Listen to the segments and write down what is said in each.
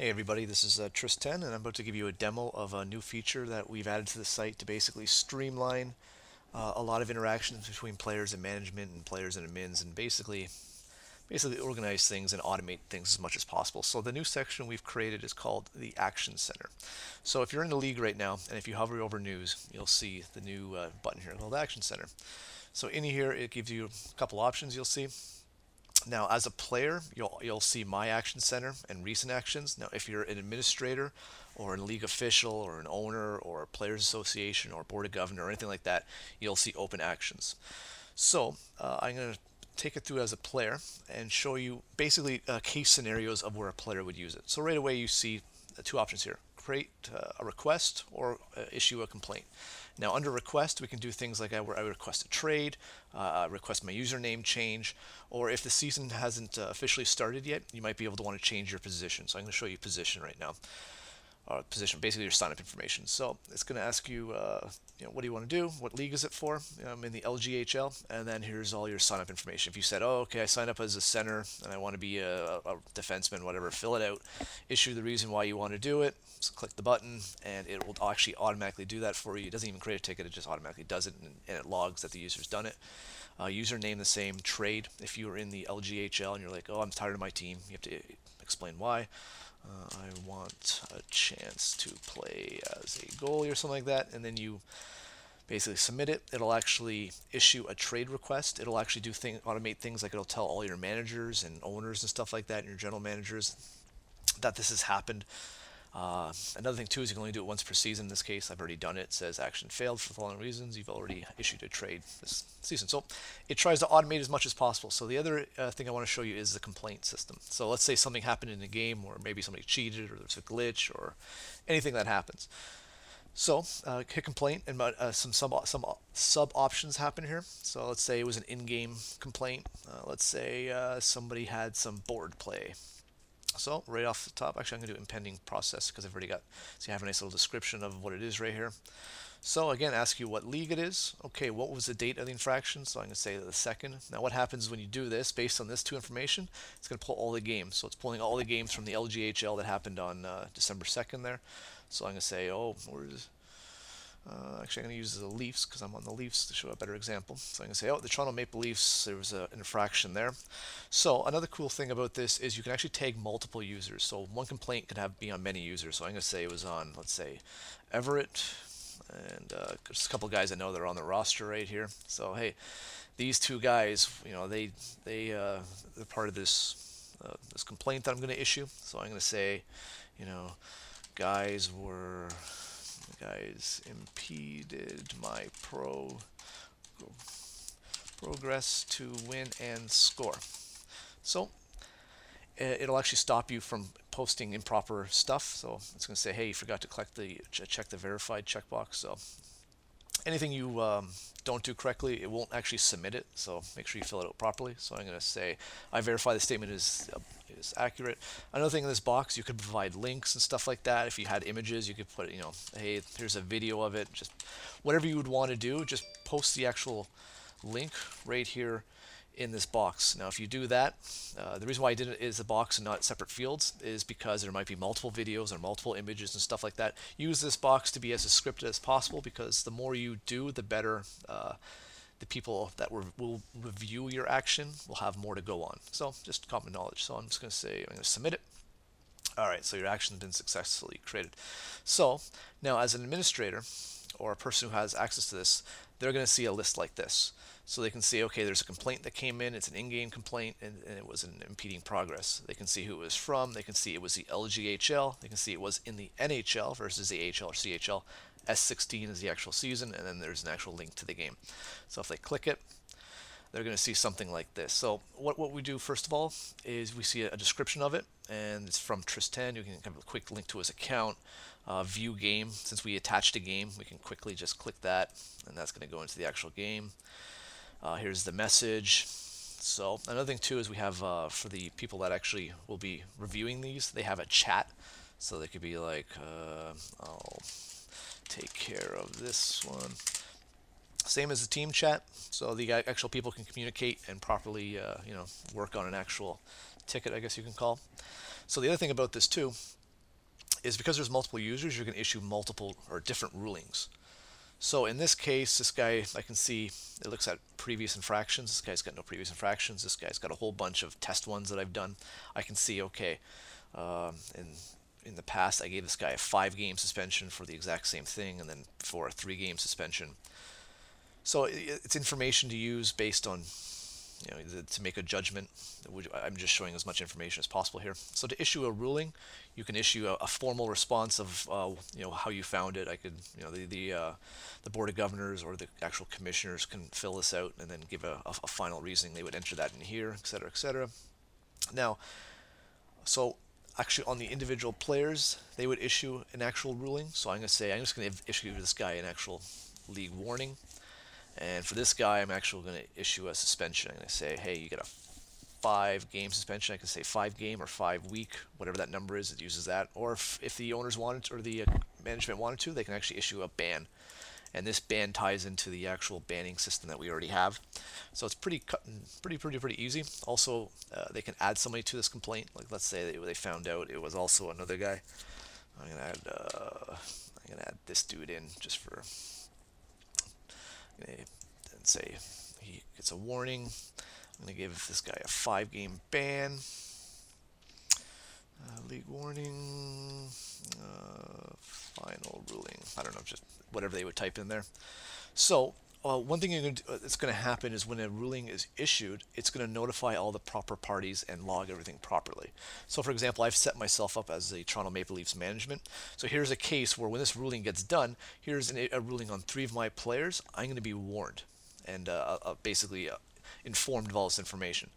Hey everybody, this is uh, Tris10 and I'm about to give you a demo of a new feature that we've added to the site to basically streamline uh, a lot of interactions between players and management and players and admins and basically basically organize things and automate things as much as possible. So the new section we've created is called the Action Center. So if you're in the league right now and if you hover over news, you'll see the new uh, button here called Action Center. So in here it gives you a couple options you'll see. Now, as a player, you'll you'll see my action center and recent actions. Now, if you're an administrator or a league official or an owner or a players association or board of governor or anything like that, you'll see open actions. So uh, I'm going to take it through as a player and show you basically uh, case scenarios of where a player would use it. So right away you see two options here create uh, a request or uh, issue a complaint. Now under request, we can do things like I, where I request a trade, uh, request my username change, or if the season hasn't uh, officially started yet, you might be able to want to change your position. So I'm going to show you position right now uh, position, basically your sign up information. So it's going to ask you, uh, you know, what do you want to do? What league is it for? I'm in the LGHL, and then here's all your sign up information. If you said, oh, okay, I signed up as a center and I want to be a, a defenseman, whatever, fill it out, issue the reason why you want to do it, click the button, and it will actually automatically do that for you. It doesn't even create a ticket; it just automatically does it, and, and it logs that the user's done it. Uh, username the same. Trade. If you are in the LGHL and you're like, oh, I'm tired of my team, you have to explain why. Uh, I want a chance to play as a goalie or something like that, and then you basically submit it. It'll actually issue a trade request. It'll actually do thing automate things like it'll tell all your managers and owners and stuff like that, and your general managers that this has happened. Uh, another thing too is you can only do it once per season. In this case, I've already done it. it. says action failed for the following reasons. You've already issued a trade this season. So it tries to automate as much as possible. So the other uh, thing I want to show you is the complaint system. So let's say something happened in the game, or maybe somebody cheated, or there's a glitch, or anything that happens. So uh, hit complaint, and uh, some sub some sub options happen here. So let's say it was an in-game complaint. Uh, let's say uh, somebody had some board play so right off the top, actually I'm going to do impending process because I've already got, so you have a nice little description of what it is right here. So again, ask you what league it is. Okay, what was the date of the infraction? So I'm going to say the second. Now what happens when you do this, based on this two information, it's going to pull all the games. So it's pulling all the games from the LGHL that happened on uh, December 2nd there. So I'm going to say, oh, where's uh, actually, I'm going to use the Leafs because I'm on the Leafs to show a better example. So I'm going to say, oh, the Toronto Maple Leafs, there was an infraction there. So another cool thing about this is you can actually tag multiple users. So one complaint can have be on many users. So I'm going to say it was on, let's say, Everett, and uh, just a couple guys I know that are on the roster right here. So hey, these two guys, you know, they they uh, they're part of this uh, this complaint that I'm going to issue. So I'm going to say, you know, guys were guys impeded my pro progress to win and score. So it'll actually stop you from posting improper stuff. So it's going to say, hey, you forgot to collect the check the verified checkbox. So anything you um, don't do correctly, it won't actually submit it. So make sure you fill it out properly. So I'm going to say, I verify the statement is uh, is accurate. Another thing in this box, you could provide links and stuff like that. If you had images, you could put, you know, hey, here's a video of it. Just whatever you would want to do, just post the actual link right here in this box. Now, if you do that, uh, the reason why I did it is a box and not separate fields is because there might be multiple videos or multiple images and stuff like that. Use this box to be as scripted as possible because the more you do, the better uh, the people that will review your action will have more to go on. So just common knowledge. So I'm just going to say, I'm going to submit it. All right, so your action has been successfully created. So now as an administrator or a person who has access to this, they're going to see a list like this. So they can see, okay, there's a complaint that came in, it's an in-game complaint, and, and, it was an impeding progress. They can see who it was from, they can see it was the LGHL, they can see it was in the NHL versus the AHL or CHL, S16 is the actual season, and then there's an actual link to the game. So if they click it, they're going to see something like this. So what, what we do first of all is we see a, description of it, and it's from Tris10. You can have a quick link to his account, uh, view game. Since we attached a game, we can quickly just click that, and that's going to go into the actual game. Uh, here's the message. So another thing too is we have uh, for the people that actually will be reviewing these, they have a chat. So they could be like, uh, I'll take care of this one. Same as the team chat, so the actual people can communicate and properly, uh, you know, work on an actual ticket, I guess you can call. So the other thing about this too is because there's multiple users, you can issue multiple or different rulings. So in this case, this guy, I can see it looks at previous infractions. This guy's got no previous infractions. This guy's got a whole bunch of test ones that I've done. I can see, okay, um, in in the past, I gave this guy a five game suspension for the exact same thing, and then for a three game suspension. So it's information to use based on you know, to make a judgment. I'm just showing as much information as possible here. So to issue a ruling, you can issue a, a formal response of uh, you know how you found it. I could you know the the uh, the board of governors or the actual commissioners can fill this out and then give a, a, a final reasoning. They would enter that in here, etc., etc. Now, so actually on the individual players, they would issue an actual ruling. So I'm going to say I'm just going to issue this guy an actual league warning. And for this guy, I'm actually going to issue a suspension. I'm going to say, hey, you get a five game suspension. I can say five game or five week, whatever that number is, it uses that. Or if, if the owners wanted or the uh, management wanted to, they can actually issue a ban. And this ban ties into the actual banning system that we already have. So it's pretty cut pretty, pretty, pretty easy. Also, uh, they can add somebody to this complaint. Like let's say they, they found out it was also another guy. I'm gonna add uh, I'm gonna add this dude in just for and say he gets a warning. I'm going to give this guy a five game ban. Uh, league warning. Uh, final ruling. I don't know, just whatever they would type in there. So uh, one thing gonna, that's going to happen is when a ruling is issued, it's going to notify all the proper parties and log everything properly. So, for example, I've set myself up as the Toronto Maple Leafs management. So here's a case where when this ruling gets done, here's an, a ruling on three of my players. I'm going to be warned and uh, uh, basically uh, informed of all this information.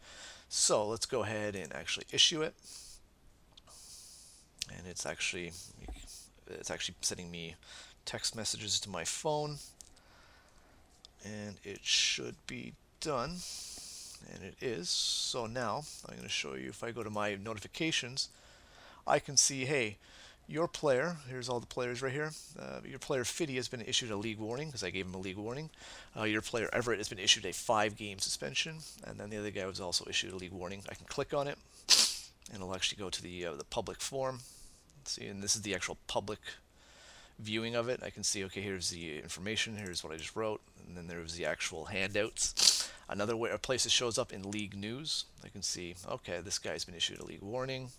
So let's go ahead and actually issue it. And it's actually it's actually sending me text messages to my phone and it should be done. And it is. So now I'm going to show you if I go to my notifications I can see hey your player here's all the players right here. Uh, your player Fiddy has been issued a league warning because I gave him a league warning. Uh, your player Everett has been issued a five game suspension. And then the other guy was also issued a league warning. I can click on it and it'll actually go to the uh, the public form Let's see and this is the actual public viewing of it, I can see, okay, here's the information, here's what I just wrote, and then there's the actual handouts. Another way, a place that shows up in league news, I can see, okay, this guy's been issued a league warning.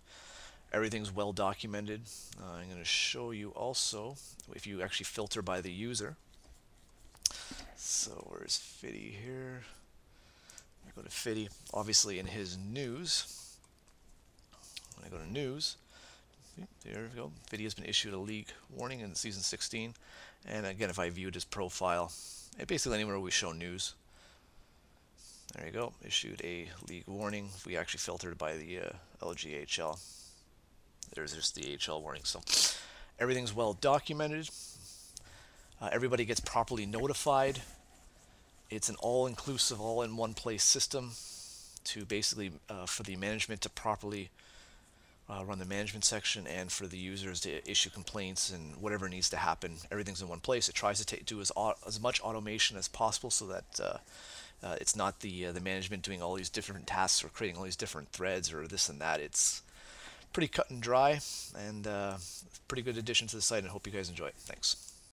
Everything's well documented. Uh, I'm going to show you also, if you actually filter by the user. So where's Fiddy here? I go to Fiddy, obviously in his news. When I go to news, there we go. Has been issued a league warning in season 16. And again, if I viewed his profile, it basically anywhere we show news. There you go. Issued a league warning. We actually filtered by the uh, LGHL. There's just the HL warning. So everything's well documented. Uh, everybody gets properly notified. It's an all-inclusive, all-in-one-place system to basically uh, for the management to properly uh, run the management section and for the users to issue complaints and whatever needs to happen. Everything's in one place. It tries to do as, as much automation as possible so that uh, uh, it's not the uh, the management doing all these different tasks or creating all these different threads or this and that. It's pretty cut and dry and uh, pretty good addition to the site and hope you guys enjoy it. Thanks.